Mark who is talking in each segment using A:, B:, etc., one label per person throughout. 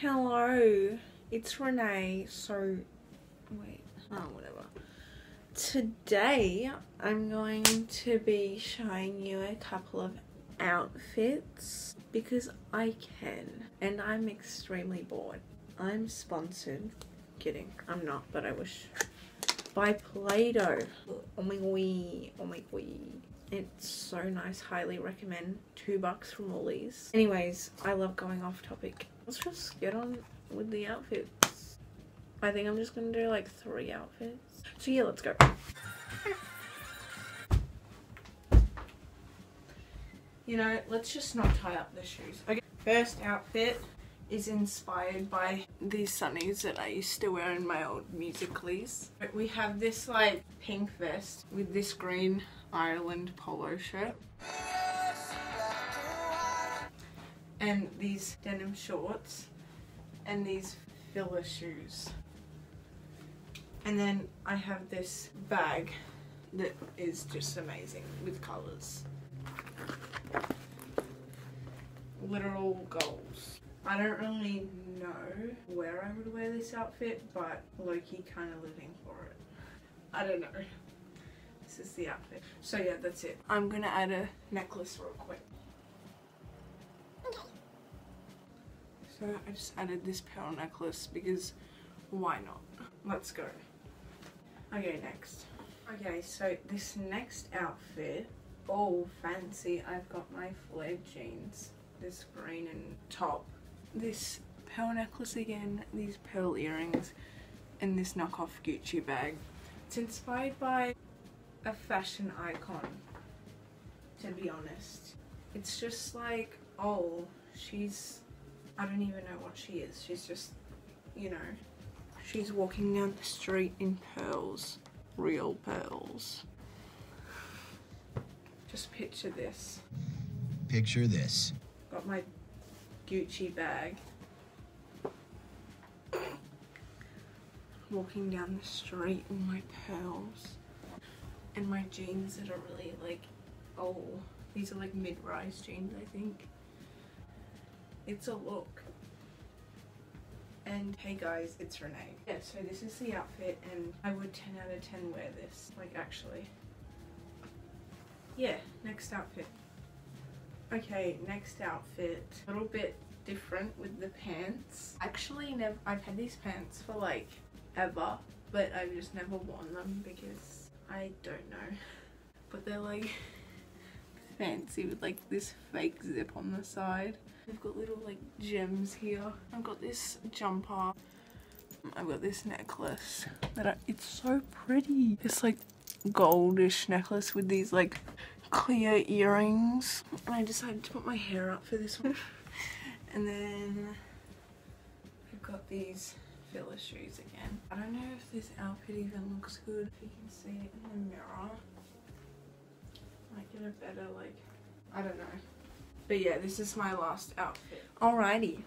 A: Hello, it's Renee. So, wait, oh, whatever. Today, I'm going to be showing you a couple of outfits because I can and I'm extremely bored. I'm sponsored. Kidding, I'm not, but I wish. By Play-Doh. Oh my god, oh my god. It's so nice, highly recommend. Two bucks from Woolies. Anyways, I love going off topic. Let's just get on with the outfits. I think I'm just gonna do like three outfits. So yeah, let's go. You know, let's just not tie up the shoes. Okay, first outfit is inspired by these sunnies that I used to wear in my old musicallys. We have this like pink vest with this green Ireland polo shirt. And these denim shorts and these Fila shoes. And then I have this bag that is just amazing with colours. Literal goals. I don't really know where I would wear this outfit, but lowkey kind of living for it. I don't know. This is the outfit. So yeah, that's it. I'm gonna add a necklace real quick. So I just added this pearl necklace because why not? Let's go. Okay, next. Okay, so this next outfit, oh fancy, I've got my flared jeans. This green and top. This pearl necklace again, these pearl earrings, and this knockoff Gucci bag. It's inspired by a fashion icon, to be honest. It's just like, oh, she's I don't even know what she is. She's just, you know, she's walking down the street in pearls. Real pearls. Just picture this.
B: Picture this.
A: Got my Gucci bag. Walking down the street in my pearls. And my jeans that are really like, oh, these are like mid-rise jeans I think it's a look. And hey guys, it's Renee. Yeah, so this is the outfit and I would 10 out of 10 wear this, like actually. Yeah, next outfit. Okay, next outfit. A little bit different with the pants. Actually, never. I've had these pants for like ever, but I've just never worn them because I don't know. But they're like fancy with like this fake zip on the side. I've got little like gems here. I've got this jumper. I've got this necklace that I, it's so pretty. This like goldish necklace with these like clear earrings. And I decided to put my hair up for this one. and then I've got these Fila shoes again. I don't know if this outfit even looks good. If you can see it in the mirror. Might get a better like, I don't know. But yeah, this is my last outfit. Alrighty.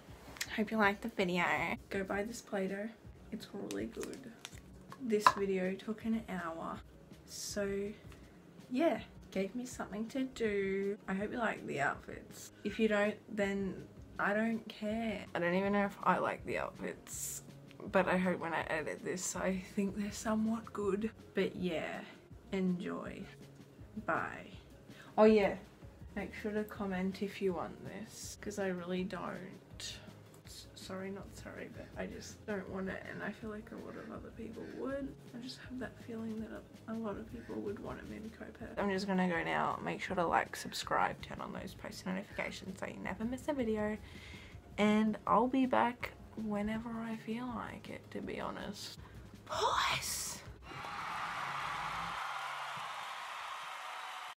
A: Hope you liked the video. Go buy this Play-Doh. It's really good. This video took an hour. So yeah, gave me something to do. I hope you like the outfits. If you don't, then I don't care. I don't even know if I like the outfits. But I hope when I edit this, I think they're somewhat good. But yeah, enjoy. Bye. Oh yeah, Make sure to comment if you want this because I really don't. Sorry, not sorry, but I just don't want it and I feel like a lot of other people would. I just have that feeling that a, lot of people would want a mini coat I'm just gonna go now. Make sure to like, subscribe, turn on those post notifications so you never miss a video. And I'll be back whenever I feel like it, to be honest. Peace!